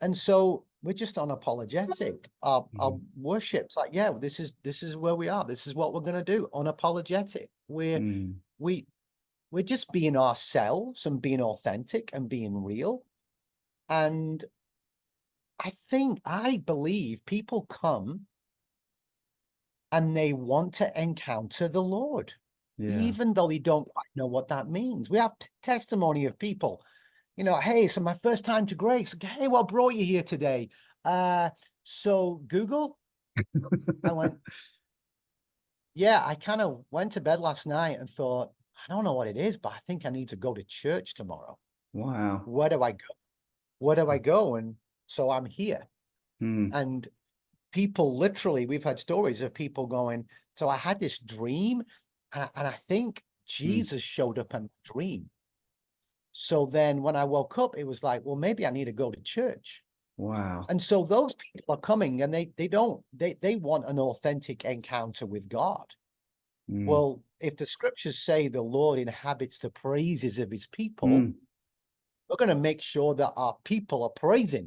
and so we're just unapologetic. Our our Mhm. worship's like, yeah, this is this is where we are. This is what we're gonna do. Unapologetic. We're Mm. we we're just being ourselves and being authentic and being real. And I think I believe people come and they want to encounter the Lord, Yeah. even though they don't quite know what that means. We have t- testimony of people, you know, hey, so my first time to grace. Hey, what brought you here today? Uh, so Google. I went, yeah, I kind of went to bed last night and thought, I don't know what it is, but I think I need to go to church tomorrow. Wow. Where do I go? Where do I go? And so I'm here. Mm. And people literally, we've had stories of people going, So I had this dream, and I, and I think Jesus showed up in my dream. So then when I woke up, it was like, Well, maybe I need to go to church. Wow. And so those people are coming and they they don't they they want an authentic encounter with God. Mm. Well, if the scriptures say the Lord inhabits the praises of his people, Mm. we're going to make sure that our people are praising